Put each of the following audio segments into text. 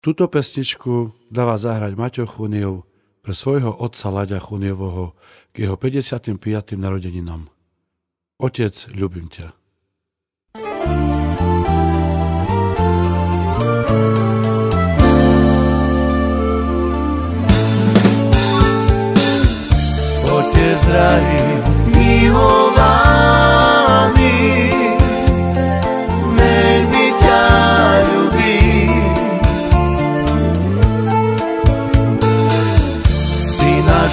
Tuto pesničku dáva zahrať Maťo Chuniov pre svojho otca Laďa Chuniovoho k jeho 55. narodeninám. Otec, ľubím ťa. Otec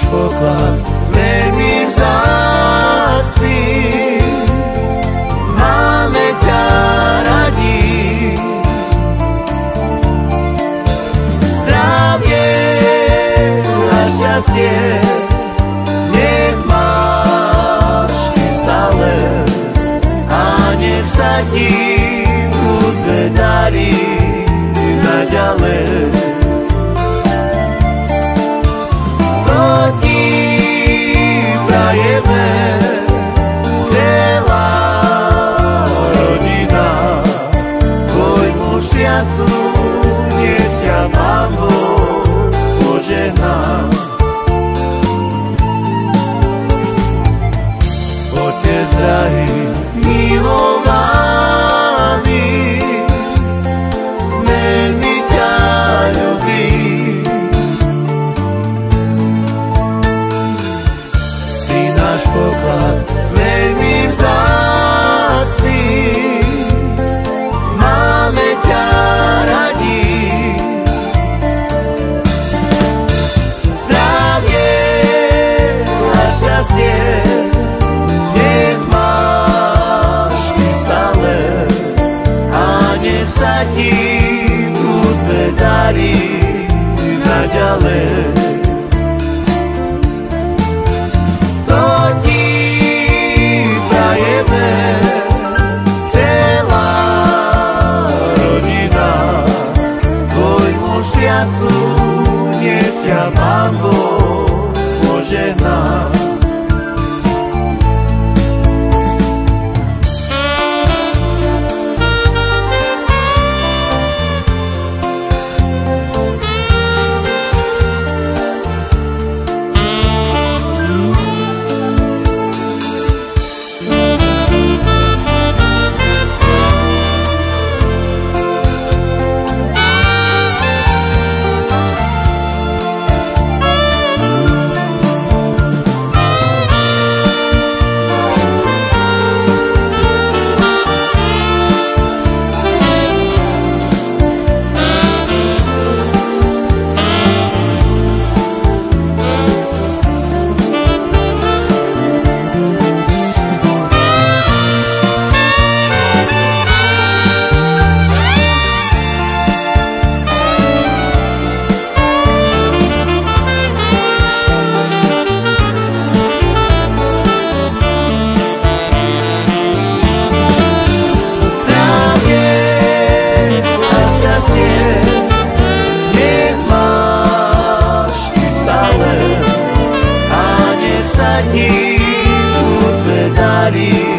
poklad, veľmi vzácný, máme ťa radi. Zdravie a šťastie, nech máš ty stále. A nech sa ti v hudbe náš poklad, veľmi vzácný, máme ťa radi. Zdravie a šťastie, nech máš ty stále a nech sa ti v hudbe naďalej. Sviatku nech ťa Pán Boh požehná. Thank you.